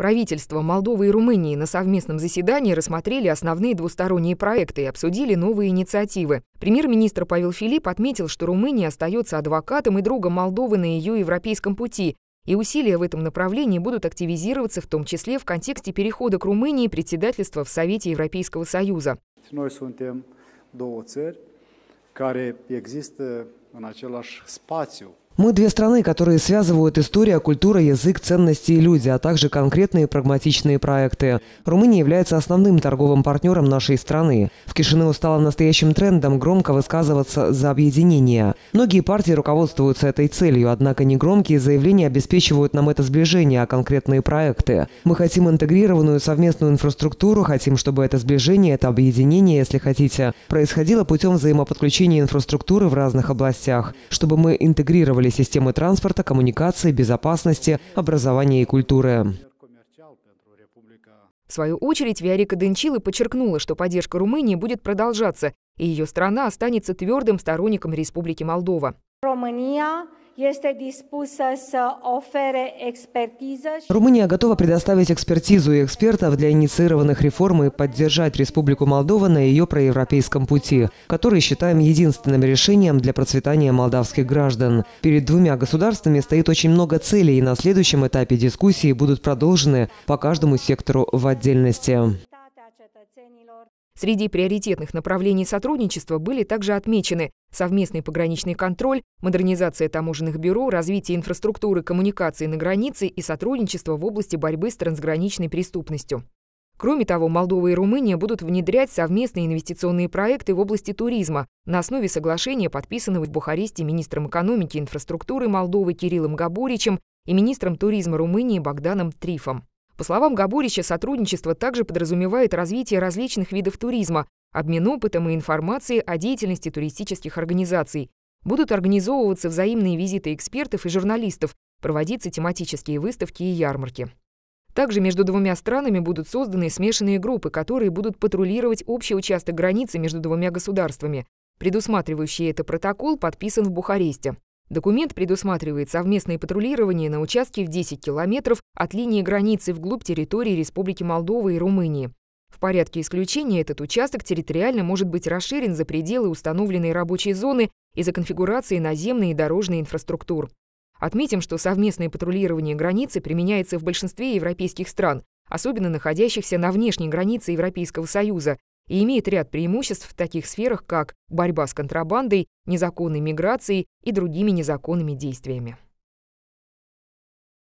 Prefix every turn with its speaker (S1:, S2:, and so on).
S1: Правительства Молдовы и Румынии на совместном заседании рассмотрели основные двусторонние проекты и обсудили новые инициативы. Премьер-министр Павел Филипп отметил, что Румыния остается адвокатом и другом Молдовы на ее европейском пути, и усилия в этом направлении будут активизироваться в том числе в контексте перехода к Румынии председательства в Совете Европейского Союза.
S2: Care există în același spațiu
S3: мы две страны, которые связывают история, культура, язык, ценности и люди, а также конкретные прагматичные проекты. Румыния является основным торговым партнером нашей страны. В Кишинеу стало настоящим трендом громко высказываться за объединение. Многие партии руководствуются этой целью, однако негромкие заявления обеспечивают нам это сближение, а конкретные проекты. Мы хотим интегрированную совместную инфраструктуру, хотим, чтобы это сближение, это объединение, если хотите, происходило путем взаимоподключения инфраструктуры в разных областях, чтобы мы интегрировали системы транспорта, коммуникации, безопасности, образования и культуры.
S1: В свою очередь, Виарика Денчилы подчеркнула, что поддержка Румынии будет продолжаться, и ее страна останется твердым сторонником Республики Молдова.
S4: Румыния
S3: Румыния готова предоставить экспертизу и экспертов для инициированных реформ и поддержать Республику Молдова на ее проевропейском пути, который считаем единственным решением для процветания молдавских граждан. Перед двумя государствами стоит очень много целей, и на следующем этапе дискуссии будут продолжены по каждому сектору в отдельности.
S1: Среди приоритетных направлений сотрудничества были также отмечены совместный пограничный контроль, модернизация таможенных бюро, развитие инфраструктуры коммуникаций на границе и сотрудничество в области борьбы с трансграничной преступностью. Кроме того, Молдова и Румыния будут внедрять совместные инвестиционные проекты в области туризма на основе соглашения, подписанного в Бухаресте министром экономики и инфраструктуры Молдовы Кириллом Габоричем и министром туризма Румынии Богданом Трифом. По словам Габурича, сотрудничество также подразумевает развитие различных видов туризма, обмен опытом и информацией о деятельности туристических организаций. Будут организовываться взаимные визиты экспертов и журналистов, проводиться тематические выставки и ярмарки. Также между двумя странами будут созданы смешанные группы, которые будут патрулировать общий участок границы между двумя государствами. Предусматривающий это протокол подписан в Бухаресте. Документ предусматривает совместное патрулирование на участке в 10 километров от линии границы вглубь территории Республики Молдова и Румынии. В порядке исключения этот участок территориально может быть расширен за пределы установленной рабочей зоны из-за конфигурации наземной и дорожной инфраструктур. Отметим, что совместное патрулирование границы применяется в большинстве европейских стран, особенно находящихся на внешней границе Европейского Союза, и имеет ряд преимуществ в таких сферах, как борьба с контрабандой, незаконной миграцией и другими незаконными действиями.